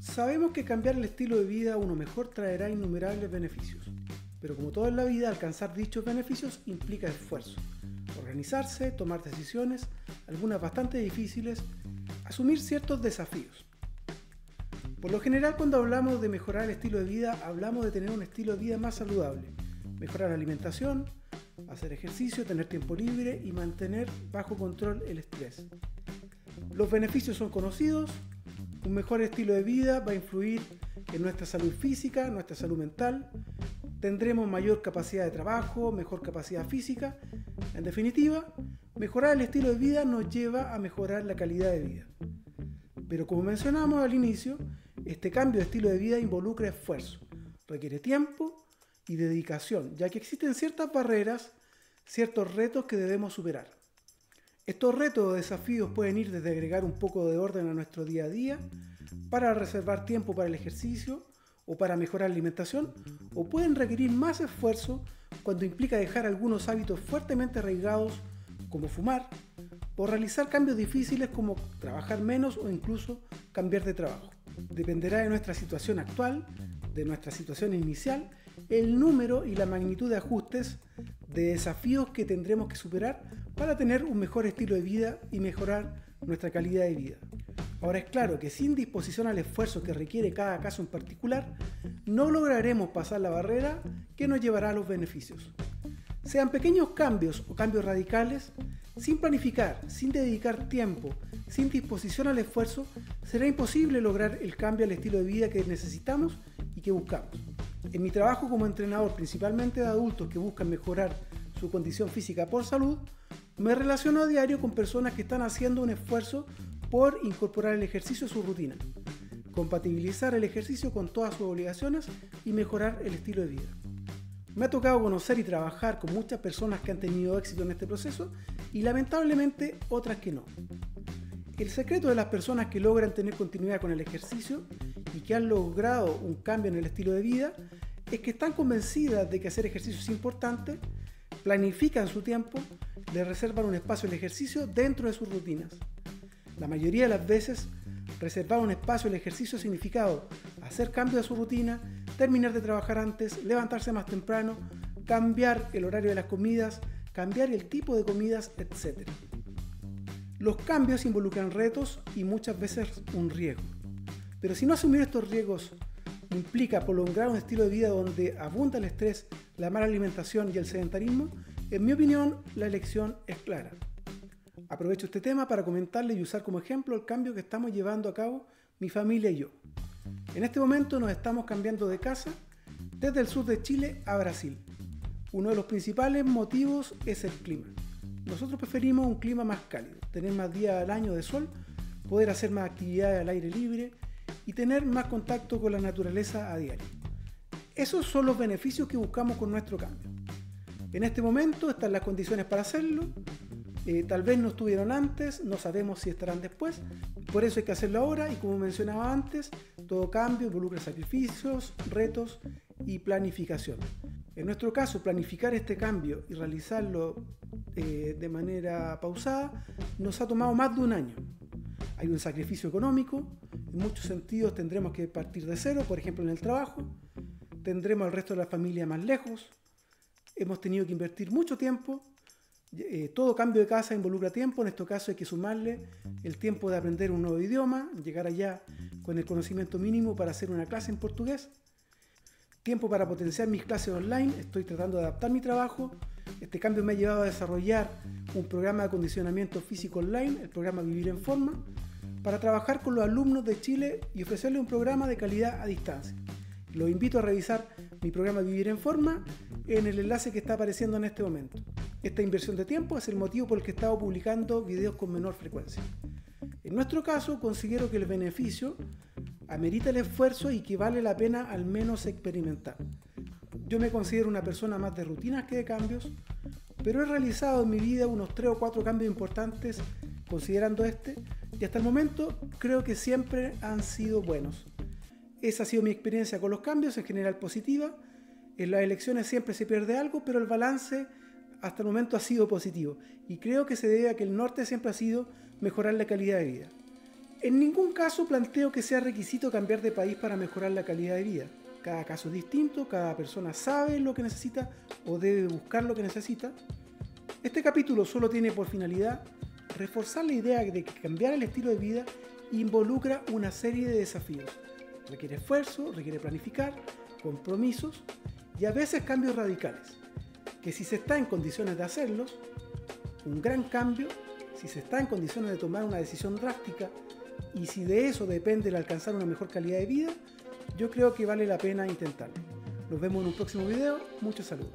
Sabemos que cambiar el estilo de vida a uno mejor traerá innumerables beneficios, pero como todo en la vida, alcanzar dichos beneficios implica esfuerzo, organizarse, tomar decisiones, algunas bastante difíciles, asumir ciertos desafíos. Por lo general cuando hablamos de mejorar el estilo de vida, hablamos de tener un estilo de vida más saludable, mejorar la alimentación, hacer ejercicio, tener tiempo libre y mantener bajo control el estrés. Los beneficios son conocidos, un mejor estilo de vida va a influir en nuestra salud física, nuestra salud mental, tendremos mayor capacidad de trabajo, mejor capacidad física. En definitiva, mejorar el estilo de vida nos lleva a mejorar la calidad de vida. Pero como mencionamos al inicio, este cambio de estilo de vida involucra esfuerzo, requiere tiempo y dedicación, ya que existen ciertas barreras, ciertos retos que debemos superar. Estos retos o desafíos pueden ir desde agregar un poco de orden a nuestro día a día, para reservar tiempo para el ejercicio o para mejorar la alimentación, o pueden requerir más esfuerzo cuando implica dejar algunos hábitos fuertemente arraigados como fumar, o realizar cambios difíciles como trabajar menos o incluso cambiar de trabajo. Dependerá de nuestra situación actual, de nuestra situación inicial, el número y la magnitud de ajustes, de desafíos que tendremos que superar para tener un mejor estilo de vida y mejorar nuestra calidad de vida. Ahora es claro que sin disposición al esfuerzo que requiere cada caso en particular, no lograremos pasar la barrera que nos llevará a los beneficios. Sean pequeños cambios o cambios radicales, sin planificar, sin dedicar tiempo, sin disposición al esfuerzo, será imposible lograr el cambio al estilo de vida que necesitamos y que buscamos. En mi trabajo como entrenador, principalmente de adultos que buscan mejorar su condición física por salud, me relaciono a diario con personas que están haciendo un esfuerzo por incorporar el ejercicio a su rutina, compatibilizar el ejercicio con todas sus obligaciones y mejorar el estilo de vida. Me ha tocado conocer y trabajar con muchas personas que han tenido éxito en este proceso y lamentablemente otras que no. El secreto de las personas que logran tener continuidad con el ejercicio y que han logrado un cambio en el estilo de vida es que están convencidas de que hacer ejercicio es importante, planifican su tiempo, le reservan un espacio al ejercicio dentro de sus rutinas. La mayoría de las veces, reservar un espacio al ejercicio significado hacer cambios a su rutina, terminar de trabajar antes, levantarse más temprano, cambiar el horario de las comidas, cambiar el tipo de comidas, etc. Los cambios involucran retos y muchas veces un riesgo. Pero si no asumir estos riesgos implica prolongar un estilo de vida donde abunda el estrés, la mala alimentación y el sedentarismo, en mi opinión la elección es clara. Aprovecho este tema para comentarle y usar como ejemplo el cambio que estamos llevando a cabo mi familia y yo. En este momento nos estamos cambiando de casa desde el sur de Chile a Brasil. Uno de los principales motivos es el clima. Nosotros preferimos un clima más cálido, tener más días al año de sol, poder hacer más actividades al aire libre y tener más contacto con la naturaleza a diario. Esos son los beneficios que buscamos con nuestro cambio. En este momento están las condiciones para hacerlo. Eh, tal vez no estuvieron antes, no sabemos si estarán después. Por eso hay que hacerlo ahora y como mencionaba antes, todo cambio involucra sacrificios, retos y planificación. En nuestro caso, planificar este cambio y realizarlo eh, de manera pausada nos ha tomado más de un año. Hay un sacrificio económico, en muchos sentidos tendremos que partir de cero, por ejemplo en el trabajo, tendremos al resto de la familia más lejos, hemos tenido que invertir mucho tiempo, eh, todo cambio de casa involucra tiempo, en este caso hay que sumarle el tiempo de aprender un nuevo idioma, llegar allá con el conocimiento mínimo para hacer una clase en portugués, tiempo para potenciar mis clases online, estoy tratando de adaptar mi trabajo, este cambio me ha llevado a desarrollar un programa de acondicionamiento físico online, el programa Vivir en Forma, para trabajar con los alumnos de Chile y ofrecerles un programa de calidad a distancia. Los invito a revisar mi programa Vivir en Forma en el enlace que está apareciendo en este momento. Esta inversión de tiempo es el motivo por el que he estado publicando videos con menor frecuencia. En nuestro caso, considero que el beneficio amerita el esfuerzo y que vale la pena al menos experimentar. Yo me considero una persona más de rutinas que de cambios, pero he realizado en mi vida unos 3 o 4 cambios importantes considerando este y hasta el momento creo que siempre han sido buenos. Esa ha sido mi experiencia con los cambios, en general positiva. En las elecciones siempre se pierde algo, pero el balance hasta el momento ha sido positivo y creo que se debe a que el norte siempre ha sido mejorar la calidad de vida. En ningún caso planteo que sea requisito cambiar de país para mejorar la calidad de vida. Cada caso es distinto, cada persona sabe lo que necesita o debe buscar lo que necesita. Este capítulo solo tiene por finalidad reforzar la idea de que cambiar el estilo de vida involucra una serie de desafíos. Requiere esfuerzo, requiere planificar, compromisos y a veces cambios radicales, que si se está en condiciones de hacerlos, un gran cambio, si se está en condiciones de tomar una decisión drástica y si de eso depende el alcanzar una mejor calidad de vida, yo creo que vale la pena intentarlo. Nos vemos en un próximo video. Muchos saludos.